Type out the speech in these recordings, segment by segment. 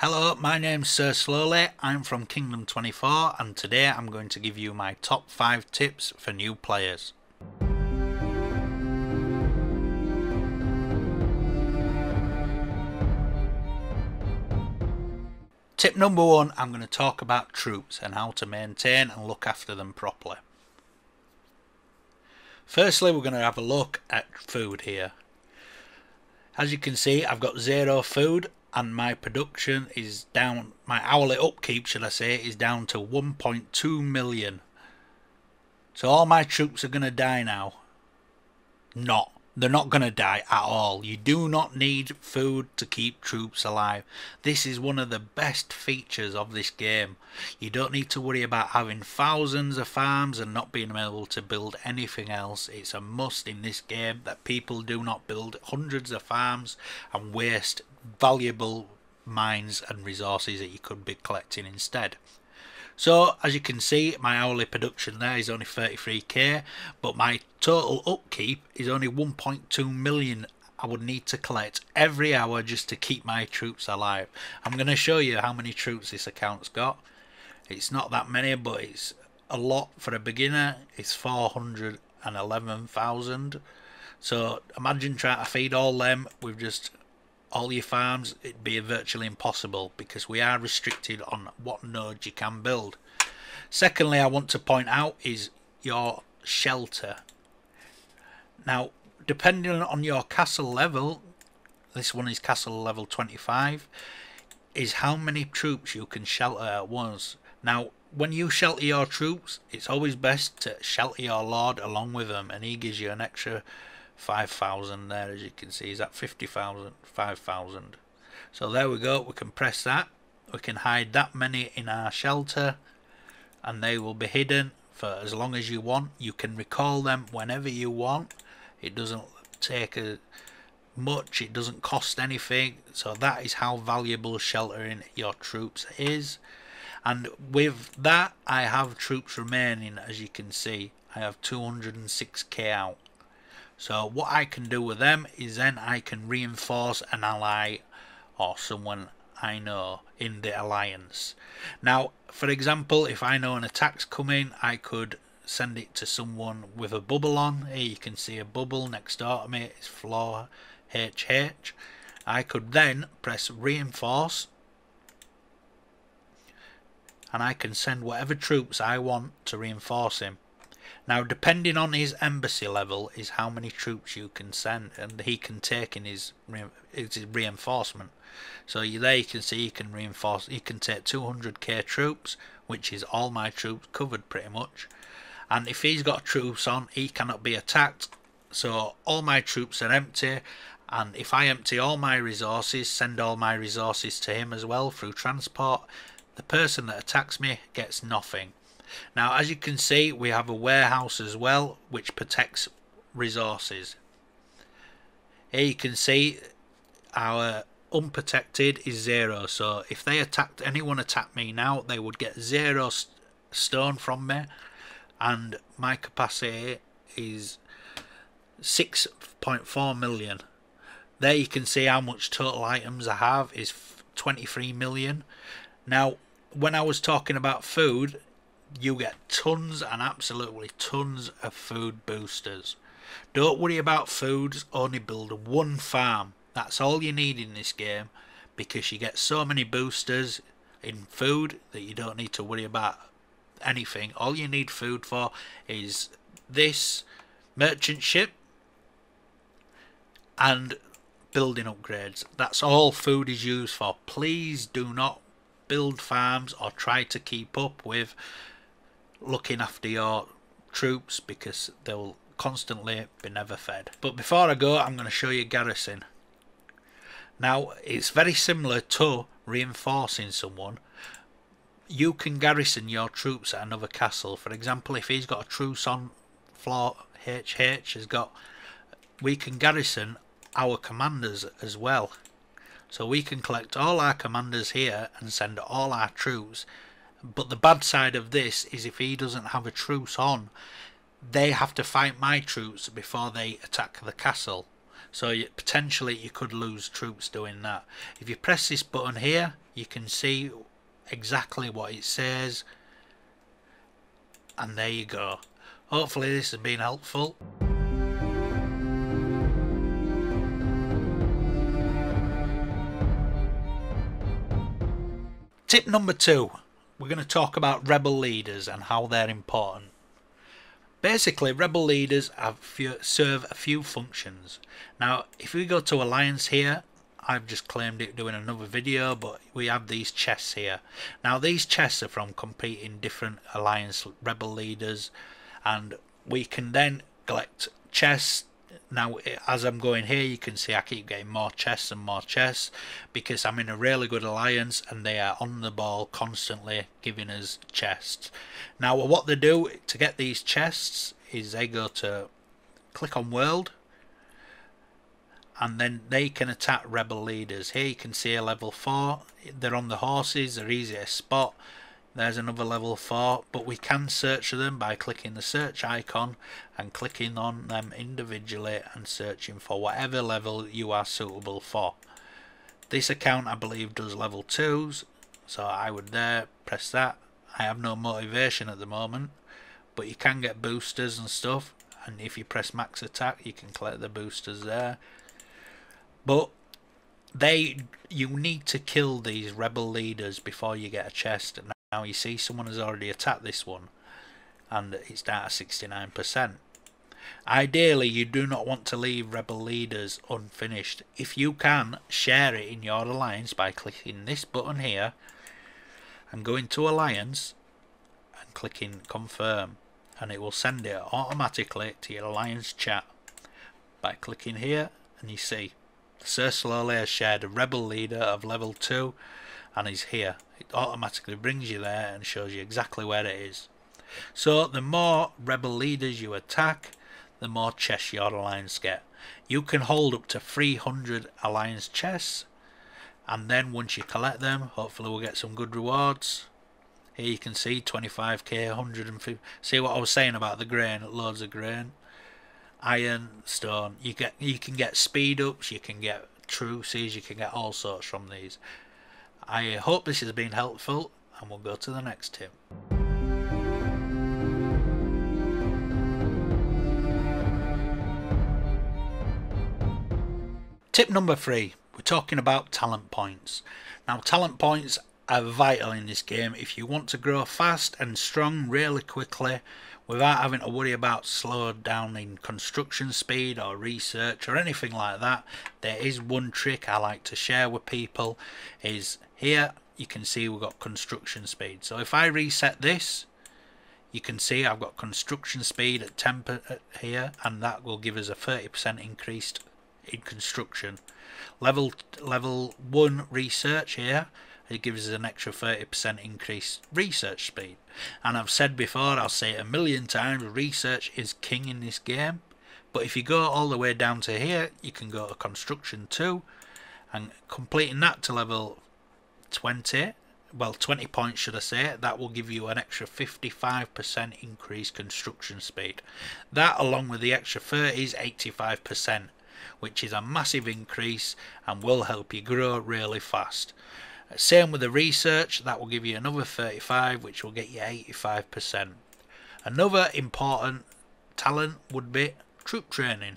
Hello, my name's Ser Slowly, I'm from Kingdom 24 and today I'm going to give you my top 5 tips for new players. Tip number one, I'm going to talk about troops and how to maintain and look after them properly. Firstly, we're going to have a look at food here. As you can see, I've got zero food and my production is down, my hourly upkeep, should I say, is down to 1.2 million. So all my troops are going to die now. Not. They're not going to die at all. You do not need food to keep troops alive. This is one of the best features of this game. You don't need to worry about having thousands of farms and not being able to build anything else. It's a must in this game that people do not build hundreds of farms and waste valuable mines and resources that you could be collecting instead. So as you can see my hourly production there is only 33k but my total upkeep is only 1.2 million I would need to collect every hour just to keep my troops alive. I'm going to show you how many troops this account's got. It's not that many but it's a lot for a beginner. It's 411,000. So imagine trying to feed all them with just all your farms, it'd be virtually impossible because we are restricted on what nodes you can build. Secondly, I want to point out is your shelter. Now, depending on your castle level, this one is castle level 25, is how many troops you can shelter at once. Now, when you shelter your troops, it's always best to shelter your lord along with them, and he gives you an extra 5,000 there as you can see. Is that 50,000 5,000 so there we go. We can press that. We can hide that many in our shelter and they will be hidden for as long as you want. You can recall them whenever you want. It doesn't take a much. It doesn't cost anything. So that is how valuable sheltering your troops is. And with that I have troops remaining as you can see. I have 206k out so what I can do with them is then I can reinforce an ally or someone I know in the alliance. Now, for example, if I know an attack's coming, I could send it to someone with a bubble on. Here you can see a bubble next door to me. It's floor HH. I could then press reinforce and I can send whatever troops I want to reinforce him. Now, depending on his embassy level, is how many troops you can send, and he can take in his, his reinforcement. So you, there you can see he can reinforce. He can take 200k troops, which is all my troops covered pretty much. And if he's got troops on, he cannot be attacked. So all my troops are empty. And if I empty all my resources, send all my resources to him as well through transport, the person that attacks me gets nothing. Now as you can see we have a warehouse as well which protects resources. Here you can see our unprotected is zero. So if they attacked anyone attacked me now they would get zero st stone from me. And my capacity is 6.4 million. There you can see how much total items I have is 23 million. Now when I was talking about food you get tons and absolutely tons of food boosters. Don't worry about foods, only build one farm. That's all you need in this game because you get so many boosters in food that you don't need to worry about anything. All you need food for is this merchant ship and building upgrades. That's all food is used for. Please do not build farms or try to keep up with looking after your troops because they'll constantly be never fed. But before I go, I'm going to show you garrison. Now, it's very similar to reinforcing someone. You can garrison your troops at another castle. For example, if he's got a truce on floor HH has got, we can garrison our commanders as well. So we can collect all our commanders here and send all our troops but the bad side of this is if he doesn't have a truce on, they have to fight my troops before they attack the castle. so you, potentially you could lose troops doing that. If you press this button here you can see exactly what it says. And there you go. Hopefully this has been helpful. Tip number two, we're going to talk about rebel leaders and how they're important. Basically, rebel leaders have few, serve a few functions. Now, if we go to Alliance here, I've just claimed it doing another video, but we have these chests here. Now, these chests are from competing different Alliance rebel leaders, and we can then collect chests now eh, as I'm going here you can see I keep getting more chests and more chests because I'm in a really good alliance and they are on the ball constantly giving us chests. Now what they do to get these chests is they go to click on world and then they can attack rebel leaders. Here you can see a level 4 they're on the horses. They're easy to spot there's another level 4 but we can search for them by clicking the search icon and clicking on them individually and searching for whatever level you are suitable for. This account I believe does level 2s so I would there press that. I have no motivation at the moment but you can get boosters and stuff and if you press max attack you can collect the boosters there. But they you need to kill these rebel leaders before you get a chest now you see someone has already attacked this one and it's down at 69%. Ideally you do not want to leave rebel leaders unfinished. If you can, share it in your alliance by clicking this button here and going to alliance and clicking confirm and it will send it automatically to your alliance chat by clicking here and you see Ser Slowly has shared a rebel leader of level 2 and he's here. It automatically brings you there and shows you exactly where it is. So the more rebel leaders you attack, the more chests your alliance get. You can hold up to 300 alliance chests and then once you collect them, hopefully we'll get some good rewards. Here you can see 25k, 150. See what I was saying about the grain, loads of grain. Iron, stone. You get, you can get speed ups, you can get truces, you can get all sorts from these. I hope this has been helpful and we'll go to the next tip. Tip number three, we're talking about talent points. Now talent points are vital in this game. If you want to grow fast and strong really quickly without having to worry about slowed down in construction speed or research or anything like that there is one trick I like to share with people is here you can see we've got construction speed. So if I reset this you can see I've got construction speed at 10 here and that will give us a 30% increased in construction. Level level 1 research here it gives us an extra 30% increase research speed. And I've said before, I'll say it a million times, research is king in this game. But if you go all the way down to here, you can go to construction 2 and completing that to level 20, well 20 points should I say, that will give you an extra 55% increased construction speed. That along with the extra 30 is 85% which is a massive increase and will help you grow really fast. Same with the research, that will give you another 35, which will get you 85%. Another important talent would be troop training.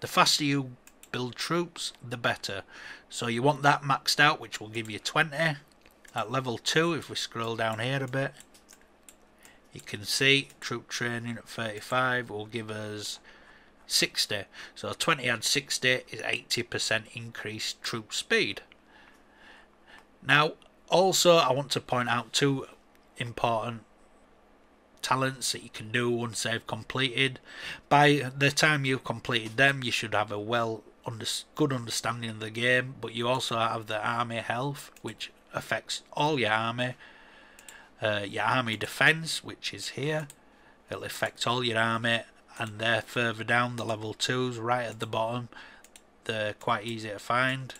The faster you build troops, the better. So you want that maxed out, which will give you 20. At level 2, if we scroll down here a bit, you can see troop training at 35 will give us 60. So 20 add 60 is 80% increased troop speed. Now, also, I want to point out two important talents that you can do once they've completed. By the time you've completed them, you should have a well under, good understanding of the game, but you also have the army health, which affects all your army. Uh, your army defense, which is here, it'll affect all your army, and they're further down the level 2s, right at the bottom. They're quite easy to find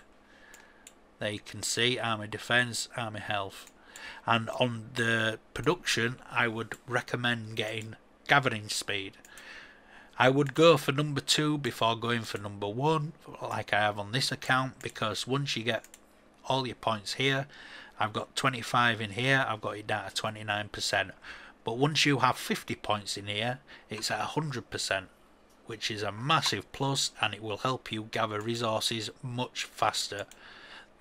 there you can see army defense army health and on the production I would recommend getting gathering speed I would go for number two before going for number one, like I have on this account, because once you get all your points here, I've got 25 in here, I've got it down to 29%. But once you have 50 points in here, it's at 100%, which is a massive plus and it will help you gather resources much faster.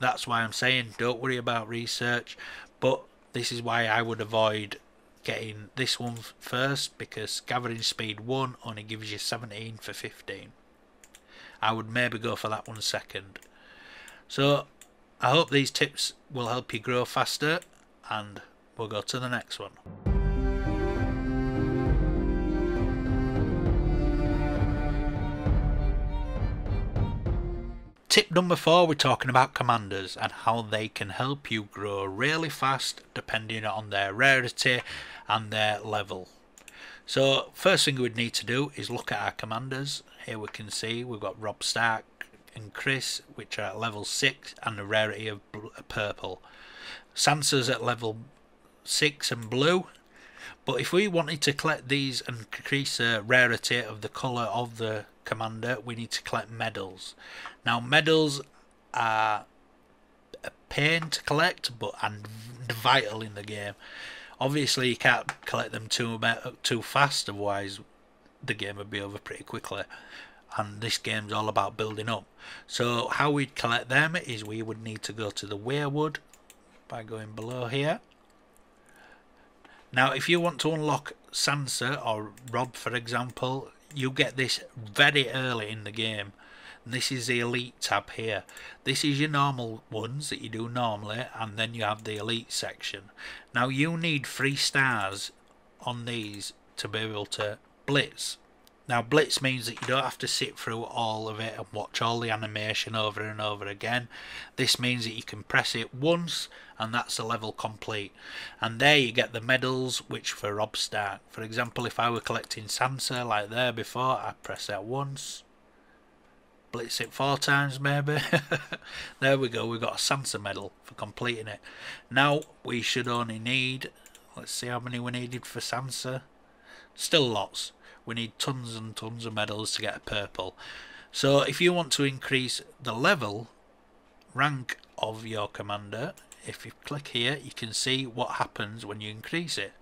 That's why I'm saying don't worry about research, but this is why I would avoid getting this one first because gathering speed 1 only gives you 17 for 15. I would maybe go for that one second. So I hope these tips will help you grow faster and we'll go to the next one. Tip number four, we're talking about commanders and how they can help you grow really fast depending on their rarity and their level. So first thing we'd need to do is look at our commanders. Here we can see we've got Robb Stark and Chris which are at level 6 and a rarity of purple. Sansa's at level 6 and blue but if we wanted to collect these and increase the rarity of the colour of the commander we need to collect medals. Now medals are a pain to collect but and vital in the game. Obviously you can't collect them too too fast otherwise the game would be over pretty quickly. And this game's all about building up. So how we'd collect them is we would need to go to the weirwood by going below here. Now if you want to unlock Sansa or Robb, for example you get this very early in the game. This is the elite tab here. This is your normal ones that you do normally and then you have the elite section. Now you need three stars on these to be able to blitz now blitz means that you don't have to sit through all of it and watch all the animation over and over again. This means that you can press it once and that's the level complete. And there you get the medals which for Robb Stark. For example if I were collecting Sansa like there before I press that once. Blitz it four times maybe. There we go we got a Sansa medal for completing it. Now we should only need let's see how many we needed for Sansa. Still lots we need tons and tons of medals to get a purple. So if you want to increase the level rank of your commander if you click here you can see what happens when you increase it.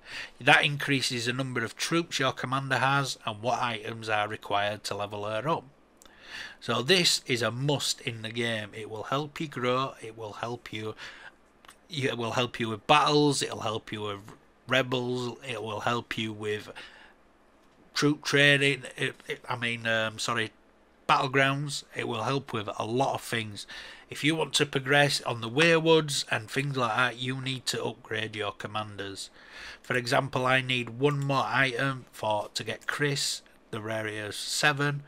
That increases the number of troops your commander has and what items are required to level her up. So this is a must in the game. It will help you grow it will help you it will help you with battles it'll help you with rebels it will help you with troop training it, it, I mean um, sorry battlegrounds it will help with a lot of things. If you want to progress on the weirwoods and things like that you need to upgrade your commanders. For example I need one more item for to get Chris the rarity 7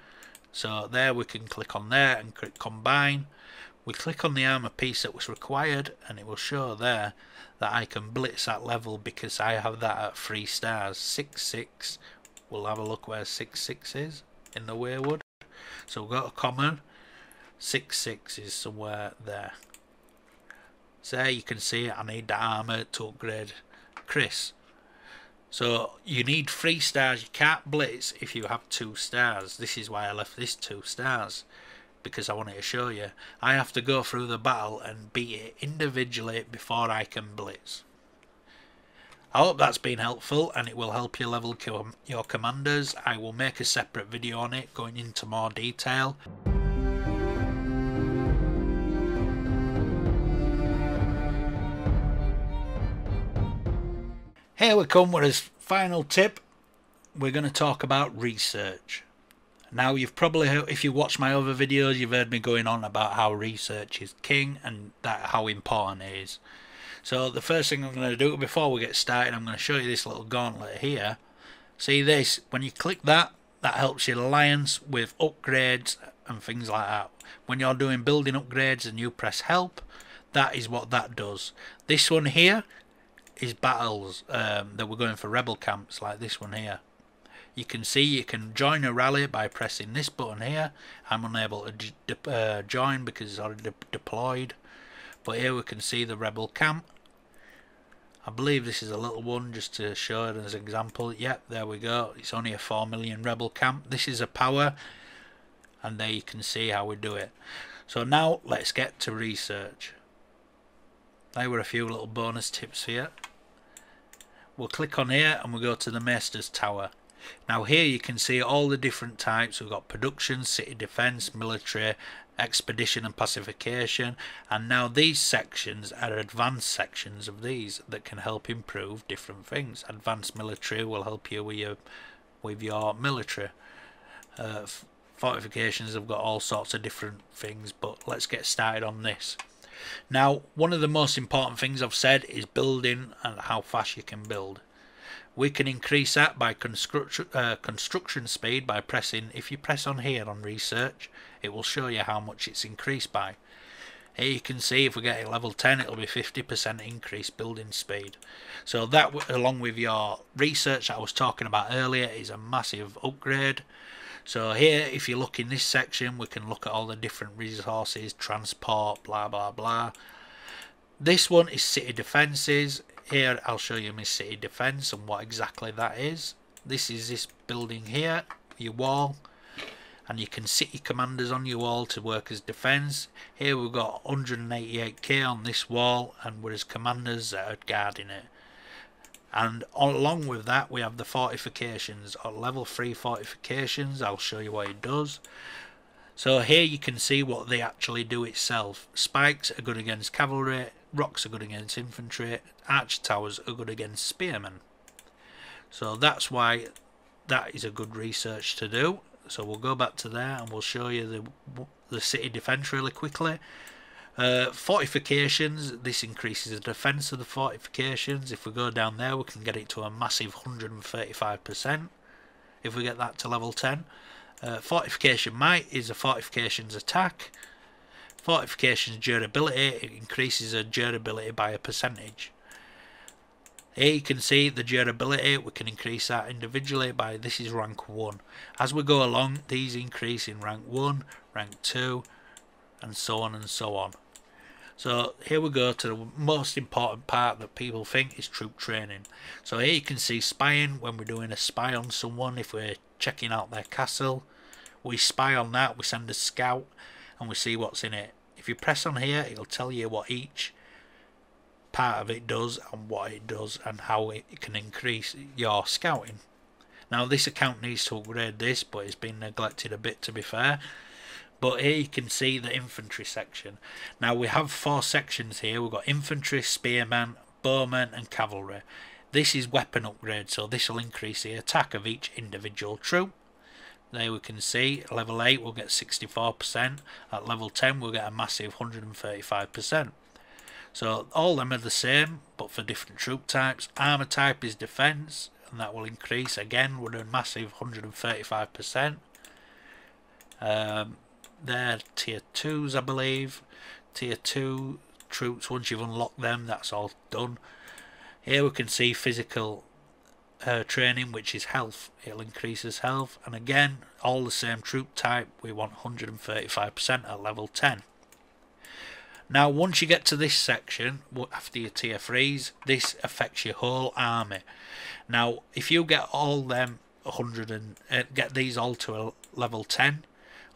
so there we can click on there and click combine. We click on the armor piece that was required and it will show there that I can blitz that level because I have that at 3 stars. 6 6 we'll have a look where 6 6 is in the weirwood so we've got a common 6 6 is somewhere there so you can see I need the armor to upgrade Chris so you need three stars. You can't blitz if you have two stars. This is why I left this two stars. Because I wanted to show you. I have to go through the battle and beat it individually before I can blitz. I hope that's been helpful and it will help you level your commanders. I will make a separate video on it going into more detail. Here we come with his final tip. We're going to talk about research. Now you've probably, heard, if you watch my other videos, you've heard me going on about how research is king and that how important it is. So the first thing I'm going to do before we get started, I'm going to show you this little gauntlet here. See this, when you click that, that helps your alliance with upgrades and things like that. When you're doing building upgrades and you press help, that is what that does. This one here is battles um, that we're going for rebel camps like this one here. You can see you can join a rally by pressing this button here. I'm unable to uh, join because it's already de deployed. But here we can see the rebel camp. I believe this is a little one just to show it as an example. Yep, there we go. It's only a 4 million rebel camp. This is a power and there you can see how we do it. So now let's get to research. There were a few little bonus tips here. We'll click on here and we'll go to the Maester's Tower. Now here you can see all the different types. We've got production, city defence, military, expedition and pacification. And now these sections are advanced sections of these that can help improve different things. Advanced military will help you with your with your military. Uh, fortifications have got all sorts of different things but let's get started on this. Now one of the most important things I've said is building and how fast you can build we can increase that by construction uh, construction speed by pressing if you press on here on research it will show you how much it's increased by. Here you can see if we get a level 10 it'll be 50% increase building speed. So that along with your research I was talking about earlier is a massive upgrade. So here if you look in this section we can look at all the different resources transport blah blah blah. This one is city defences here I'll show you my city defence and what exactly that is this is this building here your wall and you can your commanders on your wall to work as defence. Here we've got 188k on this wall and we're as commanders that are guarding it. And along with that we have the fortifications, or level 3 fortifications, I'll show you what it does. So here you can see what they actually do itself. Spikes are good against cavalry, rocks are good against infantry, arch towers are good against spearmen. So that's why that is a good research to do. So we'll go back to there and we'll show you the the city defence really quickly. Uh, fortifications this increases the defence of the fortifications. If we go down there we can get it to a massive 135% if we get that to level 10 uh, fortification might is a fortifications attack fortifications durability it increases the durability by a percentage here you can see the durability, we can increase that individually by, this is rank 1. As we go along, these increase in rank 1, rank 2, and so on and so on. So here we go to the most important part that people think is troop training. So here you can see spying when we're doing a spy on someone, if we're checking out their castle. We spy on that, we send a scout, and we see what's in it. If you press on here, it'll tell you what each part of it does and what it does and how it can increase your scouting. Now this account needs to upgrade this but it's been neglected a bit to be fair. But here you can see the infantry section. Now we have four sections here. We've got infantry, spearmen, bowmen and cavalry. This is weapon upgrade so this will increase the attack of each individual troop. There we can see level 8 will get 64%, at level 10 we'll get a massive 135%. So all them are the same, but for different troop types. Armour type is defence, and that will increase again with a massive 135%. Um, they're tier 2s, I believe. Tier 2 troops, once you've unlocked them, that's all done. Here we can see physical uh, training, which is health. It'll increase his health. And again, all the same troop type, we want 135% at level 10. Now, once you get to this section, after your tier 3s, this affects your whole army. Now, if you get all them 100 and uh, get these all to a level 10,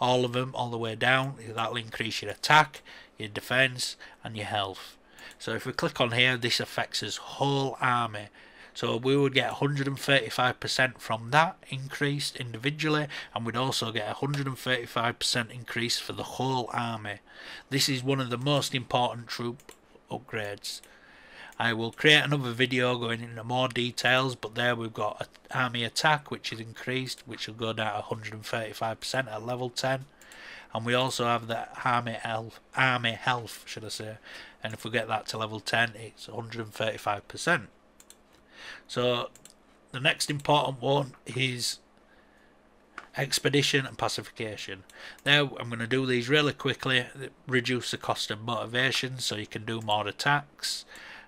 all of them all the way down, that'll increase your attack, your defense, and your health. So if we click on here, this affects his whole army. So we would get 135% from that increased individually and we'd also get 135% increase for the whole army. This is one of the most important troop upgrades. I will create another video going into more details but there we've got army attack which is increased which will go down to 135% at level 10 and we also have the army health, army health should I say and if we get that to level 10 it's 135%. So the next important one is expedition and pacification. Now I'm going to do these really quickly, reduce the cost of motivation so you can do more attacks,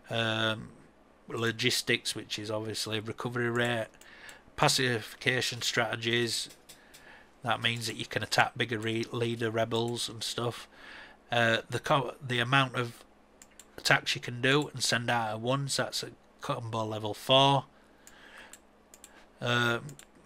um, logistics which is obviously recovery rate, pacification strategies, that means that you can attack bigger leader rebels and stuff. Uh, the the amount of attacks you can do and send out at once, that's combo level 4. Uh,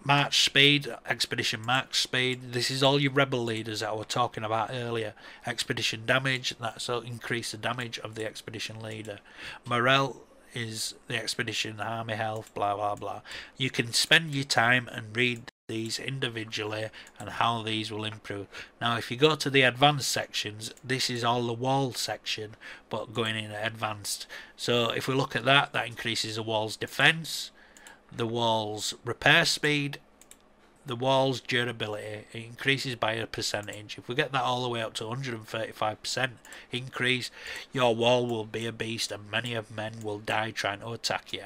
March speed, expedition max speed. This is all your rebel leaders that I was talking about earlier. Expedition damage, that's increase the damage of the expedition leader. Morale is the expedition army health, blah blah blah. You can spend your time and read these individually and how these will improve. Now if you go to the advanced sections, this is all the wall section but going in advanced. So if we look at that, that increases the wall's defense the wall's repair speed, the wall's durability it increases by a percentage. If we get that all the way up to 135% increase, your wall will be a beast and many of men will die trying to attack you.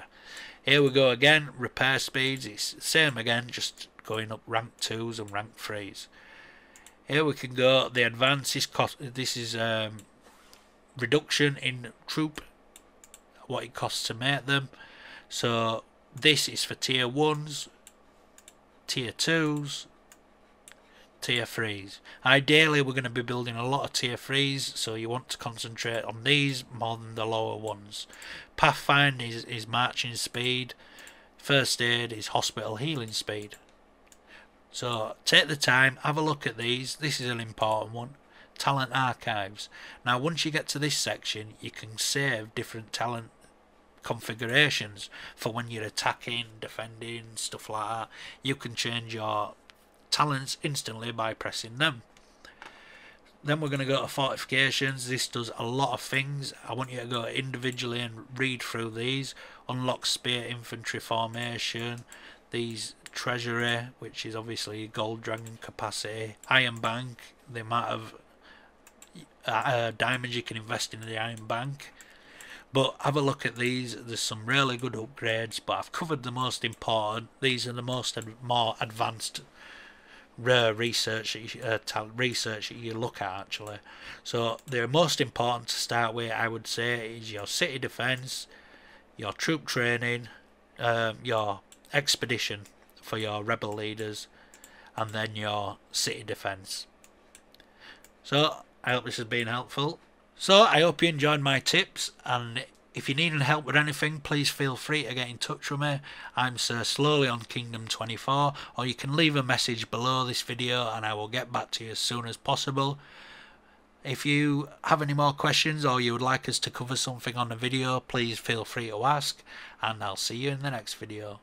Here we go again, repair speeds, it's same again, just going up rank 2s and rank 3s. Here we can go, the advances cost, this is um, reduction in troop, what it costs to make them. So this is for tier 1s, tier 2s, tier 3s. Ideally we're going to be building a lot of tier 3s so you want to concentrate on these more than the lower ones. Pathfind is, is marching speed, first aid is hospital healing speed. So take the time, have a look at these, this is an important one. Talent archives. Now once you get to this section you can save different talent configurations for when you're attacking, defending, stuff like that. You can change your talents instantly by pressing them. Then we're going to go to fortifications. This does a lot of things. I want you to go individually and read through these. Unlock spear infantry formation. These treasury, which is obviously gold dragon capacity. Iron bank, the amount of uh, diamonds you can invest in the iron bank. But have a look at these. There's some really good upgrades, but I've covered the most important. These are the most ad more advanced rare research uh, research that you look at actually. So the most important to start with, I would say, is your city defense, your troop training, um, your expedition for your rebel leaders, and then your city defense. So I hope this has been helpful. So I hope you enjoyed my tips and if you need any help with anything please feel free to get in touch with me. I'm Ser Slowly on Kingdom 24 or you can leave a message below this video and I will get back to you as soon as possible. If you have any more questions or you would like us to cover something on the video please feel free to ask and I'll see you in the next video.